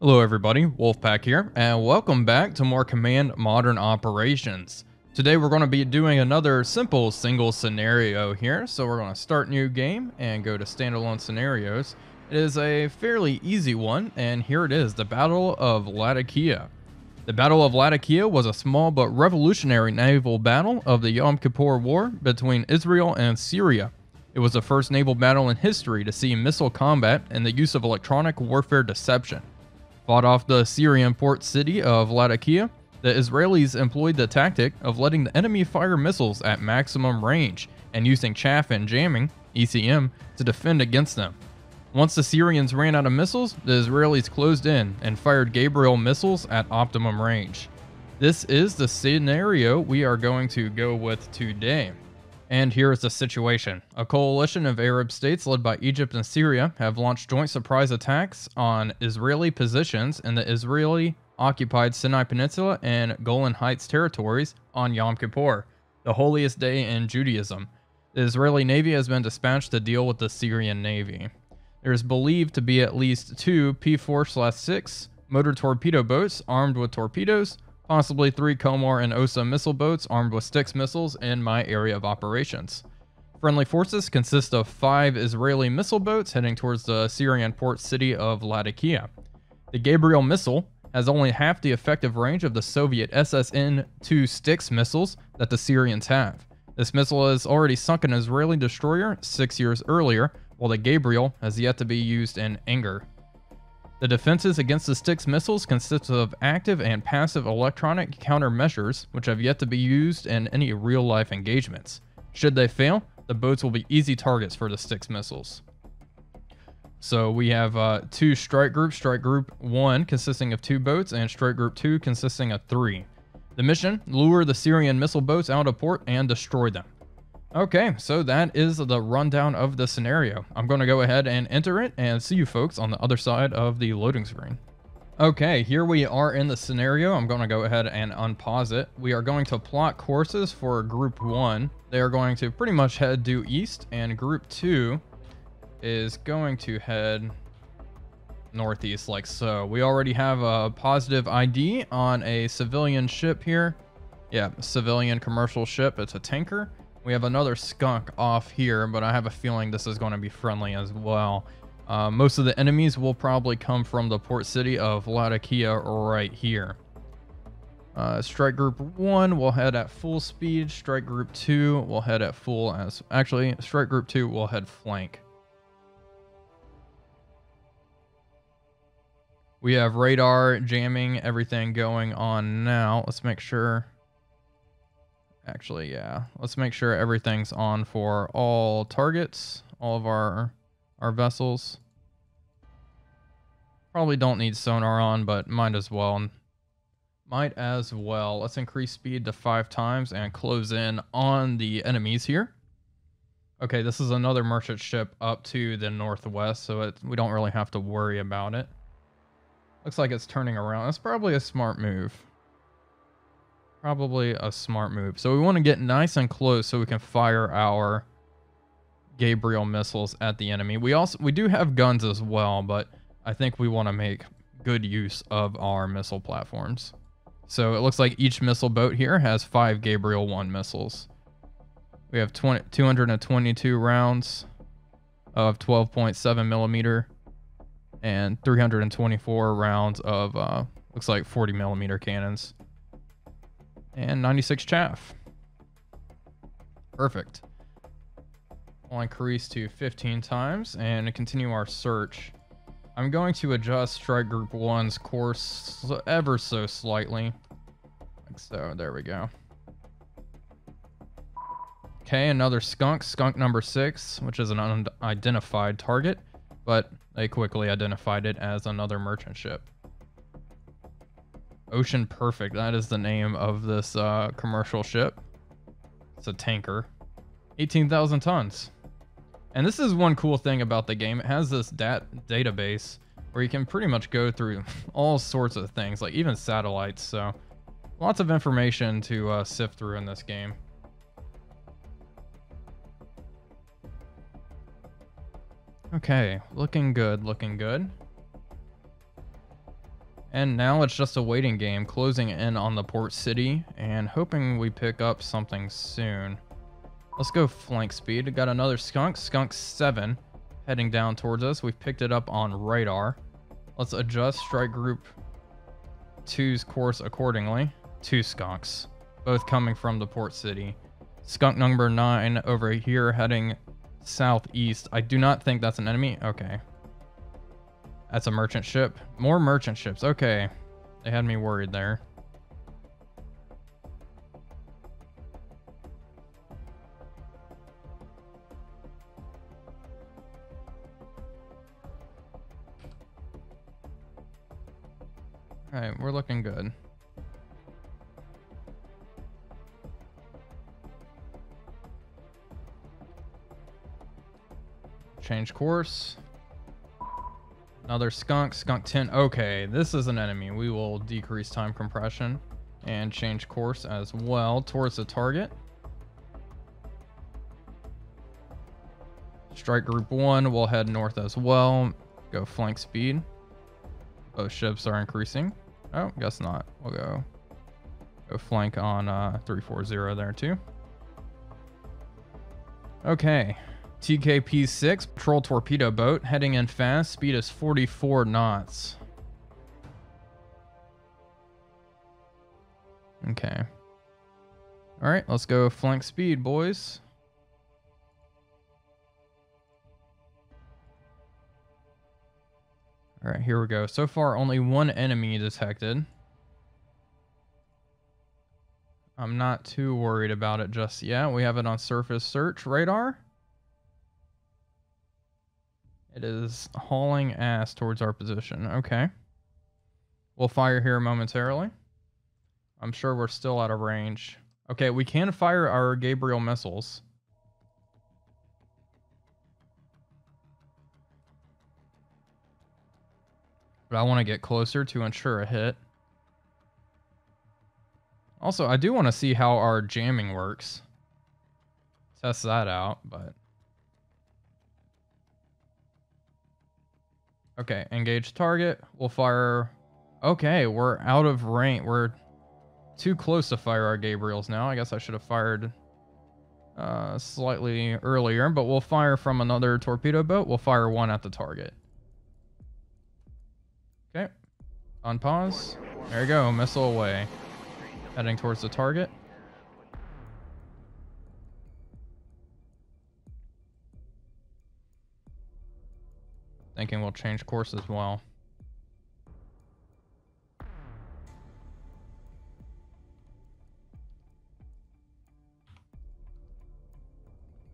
Hello everybody, Wolfpack here, and welcome back to more Command Modern Operations. Today we're going to be doing another simple single scenario here, so we're going to start new game and go to standalone scenarios. It is a fairly easy one, and here it is, the Battle of Latakia. The Battle of Latakia was a small but revolutionary naval battle of the Yom Kippur War between Israel and Syria. It was the first naval battle in history to see missile combat and the use of electronic warfare deception. Fought off the Syrian port city of Latakia, the Israelis employed the tactic of letting the enemy fire missiles at maximum range and using chaff and jamming, ECM, to defend against them. Once the Syrians ran out of missiles, the Israelis closed in and fired Gabriel missiles at optimum range. This is the scenario we are going to go with today. And here is the situation. A coalition of Arab states led by Egypt and Syria have launched joint surprise attacks on Israeli positions in the Israeli occupied Sinai Peninsula and Golan Heights territories on Yom Kippur, the holiest day in Judaism. The Israeli Navy has been dispatched to deal with the Syrian Navy. There is believed to be at least two P4-6 motor torpedo boats armed with torpedoes, possibly three Komar and Osa missile boats armed with Styx missiles in my area of operations. Friendly forces consist of five Israeli missile boats heading towards the Syrian port city of Latakia. The Gabriel missile has only half the effective range of the Soviet SSN-2 Styx missiles that the Syrians have. This missile has already sunk an Israeli destroyer six years earlier, while the Gabriel has yet to be used in anger. The defenses against the Styx missiles consist of active and passive electronic countermeasures, which have yet to be used in any real-life engagements. Should they fail, the boats will be easy targets for the Styx missiles. So we have uh, two strike groups, strike group 1 consisting of two boats, and strike group 2 consisting of three. The mission, lure the Syrian missile boats out of port and destroy them. Okay, so that is the rundown of the scenario. I'm going to go ahead and enter it and see you folks on the other side of the loading screen. Okay, here we are in the scenario. I'm going to go ahead and unpause it. We are going to plot courses for group 1. They are going to pretty much head due east, and group 2 is going to head northeast like so. We already have a positive ID on a civilian ship here. Yeah, civilian commercial ship. It's a tanker. We have another skunk off here, but I have a feeling this is going to be friendly as well. Uh, most of the enemies will probably come from the port city of Latakia right here. Uh, strike group 1 will head at full speed. Strike group 2 will head at full as... Actually, strike group 2 will head flank. We have radar jamming, everything going on now. Let's make sure... Actually, yeah. Let's make sure everything's on for all targets, all of our our vessels. Probably don't need sonar on, but might as well. Might as well. Let's increase speed to five times and close in on the enemies here. Okay, this is another merchant ship up to the northwest, so it, we don't really have to worry about it. Looks like it's turning around. That's probably a smart move. Probably a smart move. So we want to get nice and close so we can fire our Gabriel missiles at the enemy. We also we do have guns as well, but I think we want to make good use of our missile platforms. So it looks like each missile boat here has five Gabriel 1 missiles. We have 20, 222 rounds of 12.7 millimeter and 324 rounds of uh, looks like 40 millimeter cannons and 96 chaff. Perfect. We'll increase to 15 times and continue our search. I'm going to adjust strike group 1's course ever so slightly. Like so, there we go. Okay, another skunk, skunk number 6, which is an unidentified target, but they quickly identified it as another merchant ship. Ocean Perfect. That is the name of this uh, commercial ship. It's a tanker. 18,000 tons. And this is one cool thing about the game. It has this dat database where you can pretty much go through all sorts of things, like even satellites. So lots of information to uh, sift through in this game. Okay, looking good, looking good. And now it's just a waiting game, closing in on the port city and hoping we pick up something soon. Let's go flank speed. Got another skunk, skunk 7, heading down towards us. We've picked it up on radar. Let's adjust strike group 2's course accordingly. Two skunks, both coming from the port city. Skunk number 9 over here heading southeast. I do not think that's an enemy. Okay. That's a merchant ship. More merchant ships. Okay. They had me worried there. Alright, we're looking good. Change course. Another skunk, skunk 10. Okay, this is an enemy. We will decrease time compression and change course as well towards the target. Strike group one We'll head north as well. Go flank speed. Both ships are increasing. Oh, guess not. We'll go go flank on uh, 340 there too. Okay, TKP-6 patrol torpedo boat heading in fast. Speed is 44 knots. Okay. All right, let's go flank speed, boys. All right, here we go. So far, only one enemy detected. I'm not too worried about it just yet. We have it on surface search radar. It is hauling ass towards our position. Okay. We'll fire here momentarily. I'm sure we're still out of range. Okay, we can fire our Gabriel missiles. But I want to get closer to ensure a hit. Also, I do want to see how our jamming works. Test that out, but... Okay, engage target. We'll fire... Okay, we're out of range. We're too close to fire our Gabriels now. I guess I should have fired uh, slightly earlier, but we'll fire from another torpedo boat. We'll fire one at the target. Okay, on pause. There you go, missile away. Heading towards the target. Thinking we'll change course as well.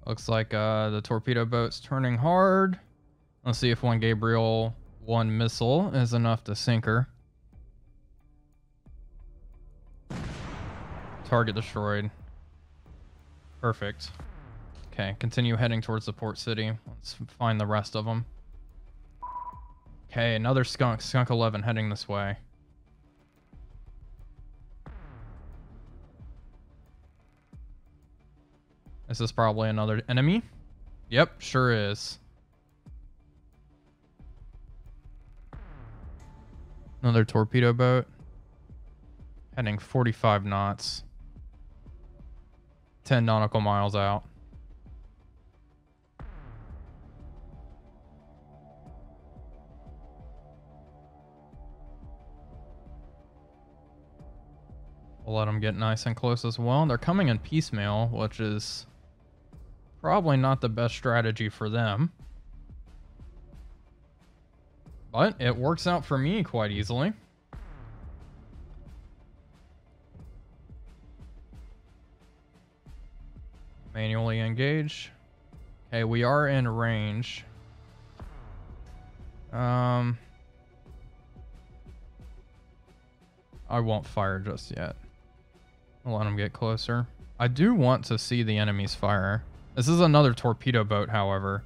Looks like uh, the torpedo boat's turning hard. Let's see if one Gabriel 1 missile is enough to sink her. Target destroyed. Perfect. Okay, continue heading towards the port city. Let's find the rest of them. Okay, another skunk. Skunk 11 heading this way. This is probably another enemy. Yep, sure is. Another torpedo boat. Heading 45 knots. 10 nautical miles out. Let them get nice and close as well. They're coming in piecemeal, which is probably not the best strategy for them. But it works out for me quite easily. Manually engage. Okay, we are in range. Um, I won't fire just yet. Let them get closer. I do want to see the enemy's fire. This is another torpedo boat, however.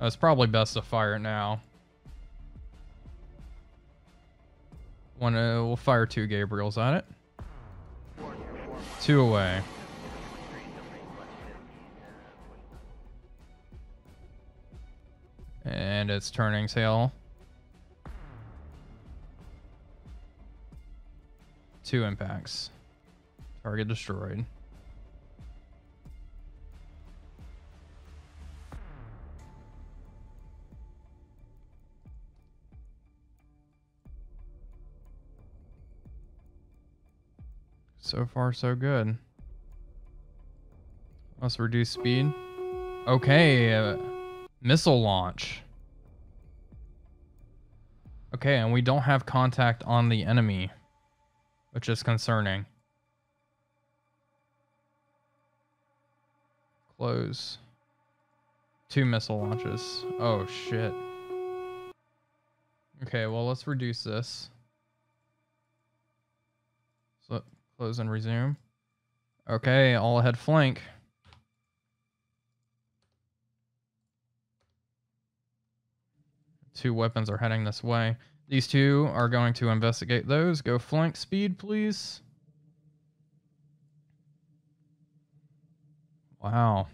It's probably best to fire it now. Uh, we'll fire two Gabriels at it. Two away. And it's turning tail. Two impacts. Target destroyed. So far, so good. Let's reduce speed. Okay, uh, missile launch. Okay, and we don't have contact on the enemy, which is concerning. Close. Two missile launches. Oh, shit. Okay, well, let's reduce this. So, close and resume. Okay, all ahead flank. Two weapons are heading this way. These two are going to investigate those. Go flank speed, please. Wow.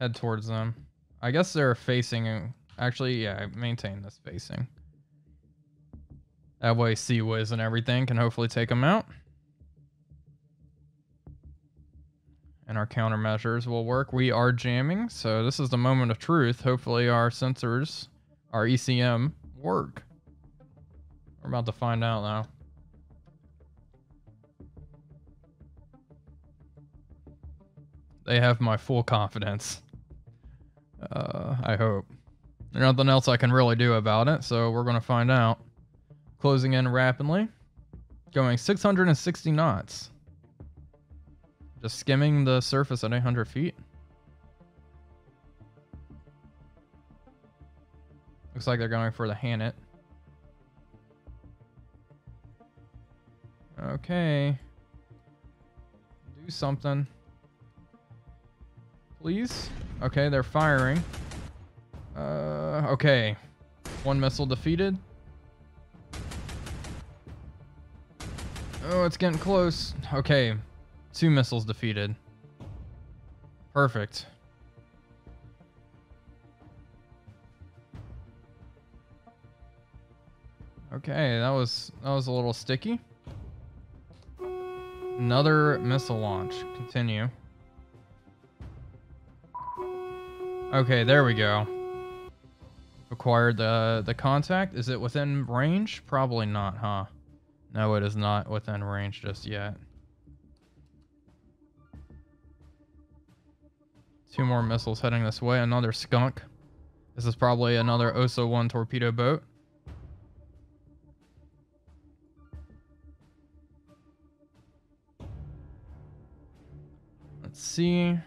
Head towards them. I guess they're facing... Actually, yeah, maintain this facing. That way CIWS and everything can hopefully take them out. and our countermeasures will work. We are jamming, so this is the moment of truth. Hopefully our sensors, our ECM, work. We're about to find out now. They have my full confidence. Uh, I hope. There's nothing else I can really do about it, so we're going to find out. Closing in rapidly. Going 660 knots. Just skimming the surface at 800 feet. Looks like they're going for the Hanit. Okay. Do something. Please? Okay, they're firing. Uh, okay. One missile defeated. Oh, it's getting close. Okay, Two missiles defeated. Perfect. Okay, that was that was a little sticky. Another missile launch. Continue. Okay, there we go. Acquired the the contact. Is it within range? Probably not, huh? No, it is not within range just yet. Two more missiles heading this way. Another skunk. This is probably another Osa 1 torpedo boat. Let's see.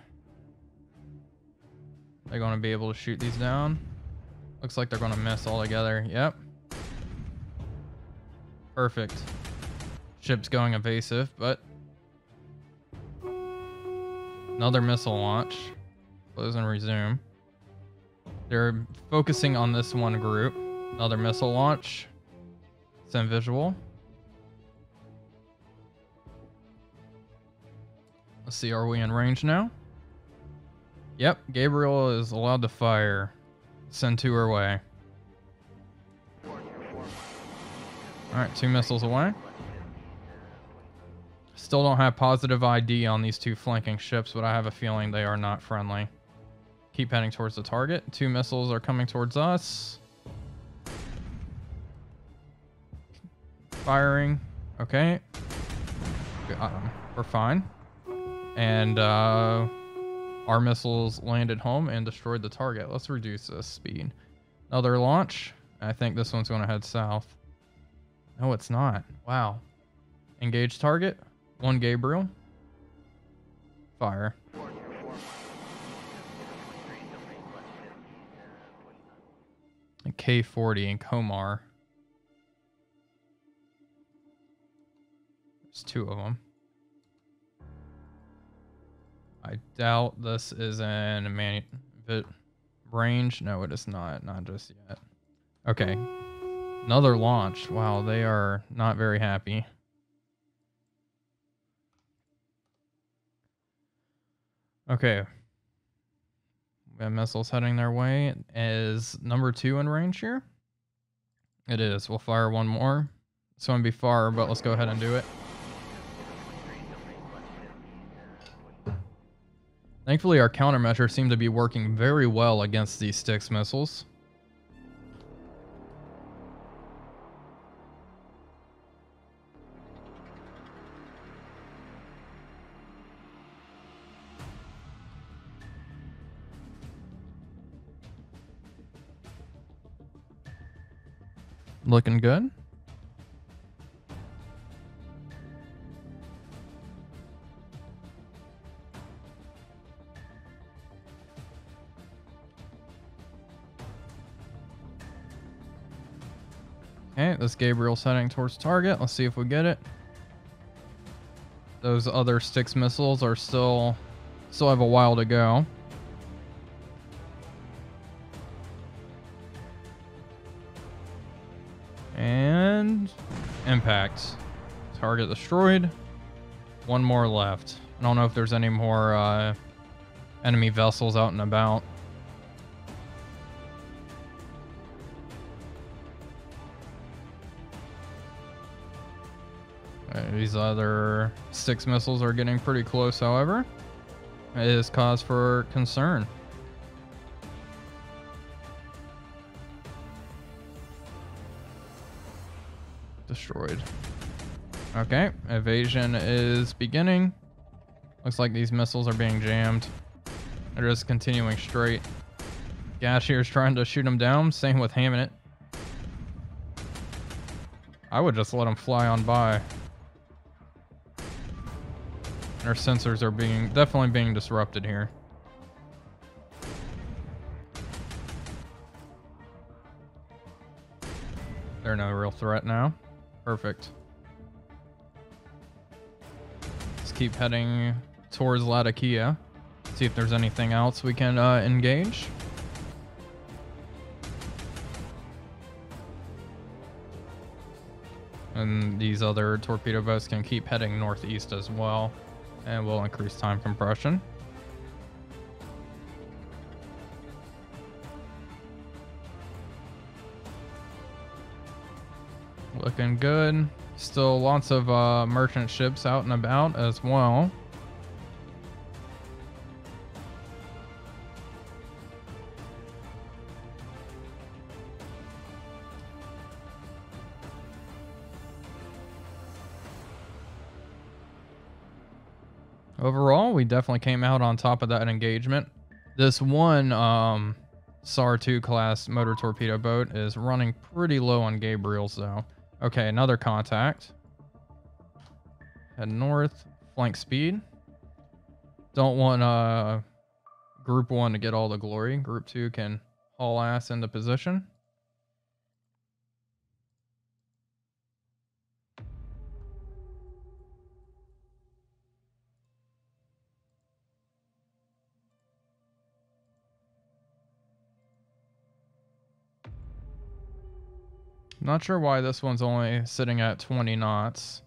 They're going to be able to shoot these down. Looks like they're going to miss altogether. Yep. Perfect. Ship's going evasive, but... Another missile launch. Close and resume. They're focusing on this one group. Another missile launch. Send visual. Let's see, are we in range now? Yep, Gabriel is allowed to fire. Send two her way. Alright, two missiles away. Still don't have positive ID on these two flanking ships, but I have a feeling they are not friendly. Keep heading towards the target. Two missiles are coming towards us. Firing. Okay. Um, we're fine. And uh, our missiles landed home and destroyed the target. Let's reduce this speed. Another launch. I think this one's going to head south. No, it's not. Wow. Engage target. One Gabriel. Fire. K40 and Komar. There's two of them. I doubt this is in man range. No, it is not. Not just yet. Okay. Another launch. Wow, they are not very happy. Okay, we have missiles heading their way. Is number two in range here? It is. We'll fire one more. Going to be far, but let's go ahead and do it. Thankfully, our countermeasures seem to be working very well against these Styx missiles. Looking good. This Gabriel's heading towards target. Let's see if we get it. Those other Styx missiles are still still have a while to go. And impact. Target destroyed. One more left. I don't know if there's any more uh, enemy vessels out and about. These other Styx missiles are getting pretty close, however. It is cause for concern. Destroyed. Okay, evasion is beginning. Looks like these missiles are being jammed. They're just continuing straight. Gashier's trying to shoot them down. Same with Hammett. I would just let them fly on by. Our sensors are being definitely being disrupted here. They're no real threat now. Perfect. Let's keep heading towards Latakia. See if there's anything else we can uh, engage. And these other torpedo boats can keep heading northeast as well. And we'll increase time compression. Looking good. Still lots of uh, merchant ships out and about as well. Overall, we definitely came out on top of that engagement. This one um, Sa'ar 2 class motor torpedo boat is running pretty low on Gabriel's though. Okay, another contact. Head north, flank speed. Don't want uh, group one to get all the glory. Group two can haul ass into position. Not sure why this one's only sitting at 20 knots,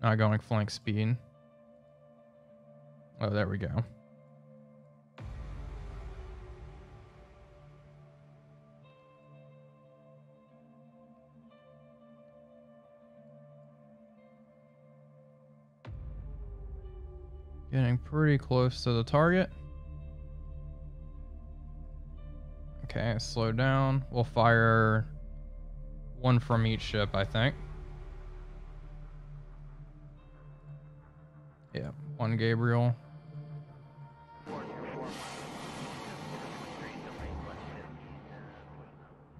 not going flank speed. Oh, there we go. Getting pretty close to the target. Okay, slow down. We'll fire one from each ship, I think. Yeah, one Gabriel.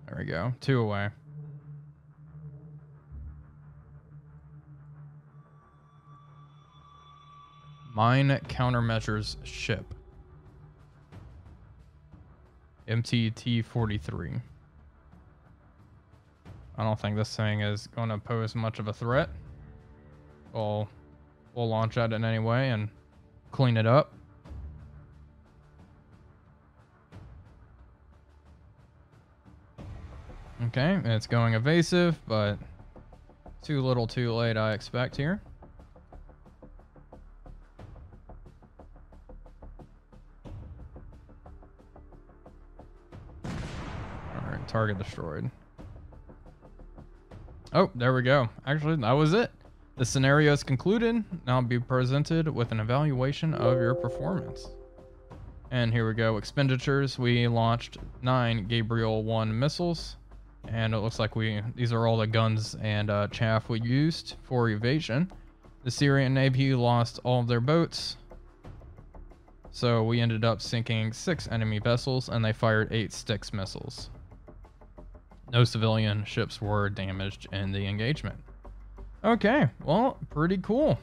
There we go. Two away. Mine countermeasures ship. MTT 43. I don't think this thing is going to pose much of a threat. We'll, we'll launch at it in any way and clean it up. Okay, it's going evasive, but too little too late, I expect here. Alright, target destroyed. Oh, there we go. Actually, that was it. The scenario is concluded. Now be presented with an evaluation of your performance. And here we go. Expenditures. We launched nine Gabriel 1 missiles. And it looks like we these are all the guns and uh, chaff we used for evasion. The Syrian Navy lost all of their boats. So we ended up sinking six enemy vessels and they fired eight Styx missiles. No civilian ships were damaged in the engagement. Okay, well, pretty cool.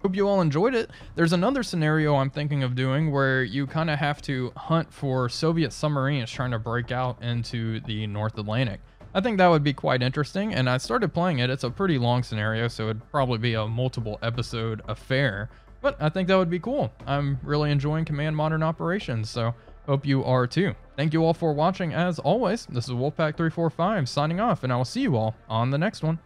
Hope you all enjoyed it. There's another scenario I'm thinking of doing where you kind of have to hunt for Soviet submarines trying to break out into the North Atlantic. I think that would be quite interesting, and I started playing it. It's a pretty long scenario, so it'd probably be a multiple episode affair, but I think that would be cool. I'm really enjoying Command Modern Operations, so hope you are too. Thank you all for watching as always. This is Wolfpack345 signing off, and I will see you all on the next one.